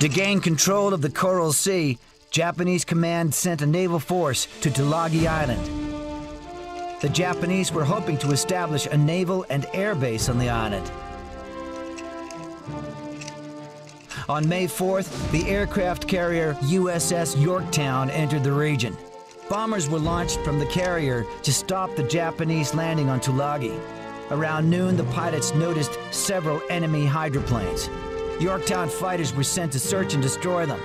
To gain control of the Coral Sea, Japanese command sent a naval force to Tulagi Island. The Japanese were hoping to establish a naval and air base on the island. On May 4th, the aircraft carrier USS Yorktown entered the region. Bombers were launched from the carrier to stop the Japanese landing on Tulagi. Around noon, the pilots noticed several enemy hydroplanes. Yorktown fighters were sent to search and destroy them.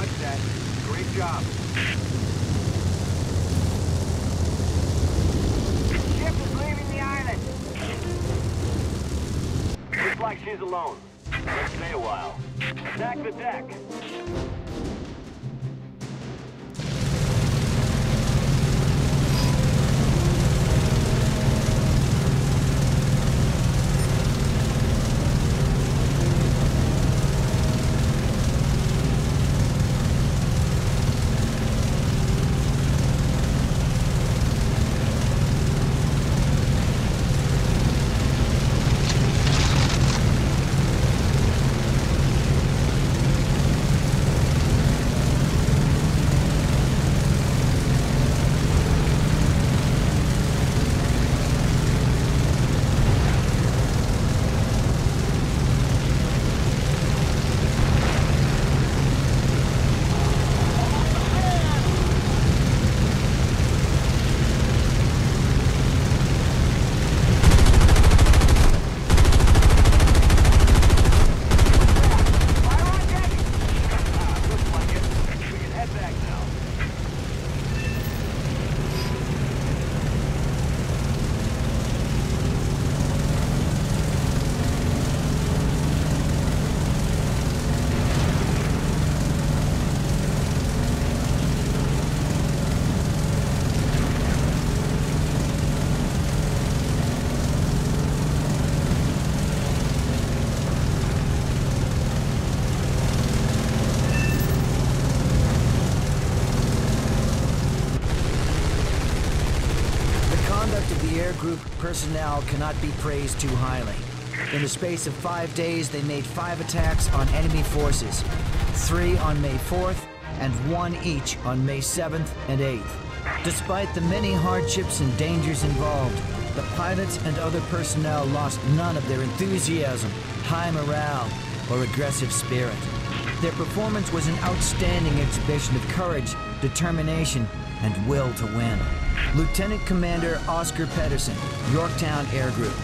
Roger that. Great job. The ship is leaving the island. Looks like she's alone. Let's stay a while. Stack the deck. Conduct of the air group personnel cannot be praised too highly. In the space of five days, they made five attacks on enemy forces, three on May 4th, and one each on May 7th and 8th. Despite the many hardships and dangers involved, the pilots and other personnel lost none of their enthusiasm, high morale, or aggressive spirit. Their performance was an outstanding exhibition of courage, determination, and will to win. Lieutenant Commander Oscar Pedersen, Yorktown Air Group.